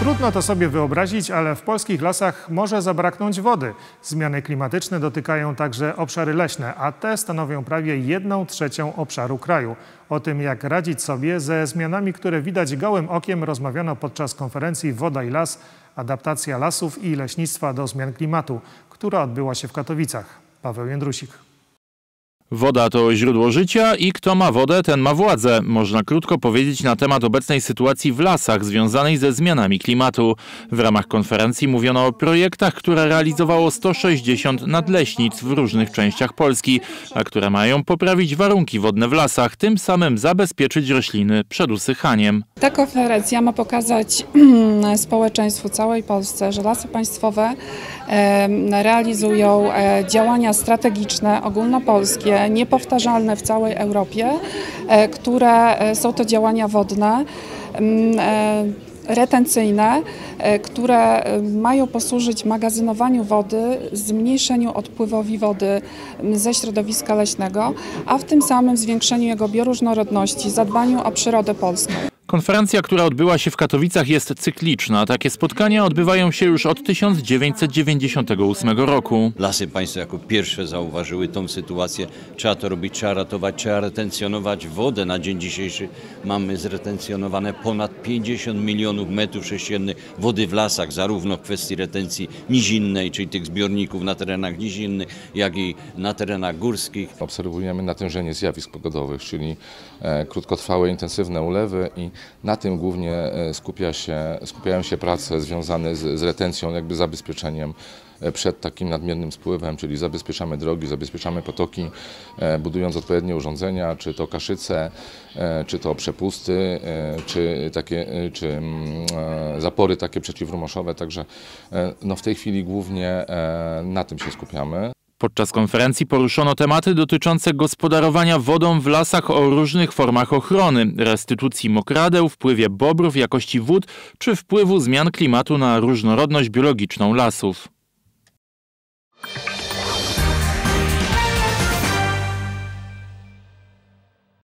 Trudno to sobie wyobrazić, ale w polskich lasach może zabraknąć wody. Zmiany klimatyczne dotykają także obszary leśne, a te stanowią prawie jedną trzecią obszaru kraju. O tym, jak radzić sobie ze zmianami, które widać gołym okiem, rozmawiano podczas konferencji Woda i Las – adaptacja lasów i leśnictwa do zmian klimatu, która odbyła się w Katowicach. Paweł Jędrusik. Woda to źródło życia i kto ma wodę, ten ma władzę. Można krótko powiedzieć na temat obecnej sytuacji w lasach związanej ze zmianami klimatu. W ramach konferencji mówiono o projektach, które realizowało 160 nadleśnic w różnych częściach Polski, a które mają poprawić warunki wodne w lasach, tym samym zabezpieczyć rośliny przed usychaniem. Ta konferencja ma pokazać społeczeństwu całej Polsce, że lasy państwowe realizują e, działania strategiczne ogólnopolskie, niepowtarzalne w całej Europie, e, które e, są to działania wodne retencyjne, które mają posłużyć magazynowaniu wody, zmniejszeniu odpływowi wody ze środowiska leśnego, a w tym samym zwiększeniu jego bioróżnorodności, zadbaniu o przyrodę polską. Konferencja, która odbyła się w Katowicach jest cykliczna. Takie spotkania odbywają się już od 1998 roku. Lasy Państwo jako pierwsze zauważyły tą sytuację. Trzeba to robić, trzeba ratować, trzeba retencjonować wodę. Na dzień dzisiejszy mamy zretencjonowane ponad 50 milionów metrów sześciennych wody w lasach, zarówno w kwestii retencji nizinnej, czyli tych zbiorników na terenach nizinnych, jak i na terenach górskich. Obserwujemy natężenie zjawisk pogodowych, czyli e, krótkotrwałe, intensywne ulewy i na tym głównie e, skupia się, skupiają się prace związane z, z retencją, jakby zabezpieczeniem e, przed takim nadmiernym spływem, czyli zabezpieczamy drogi, zabezpieczamy potoki, e, budując odpowiednie urządzenia, czy to kaszyce, czy to przepusty, czy takie, czy mm, zapory takie przeciwrumoszowe, także no w tej chwili głównie na tym się skupiamy. Podczas konferencji poruszono tematy dotyczące gospodarowania wodą w lasach o różnych formach ochrony, restytucji mokradeł, wpływie bobrów, jakości wód czy wpływu zmian klimatu na różnorodność biologiczną lasów.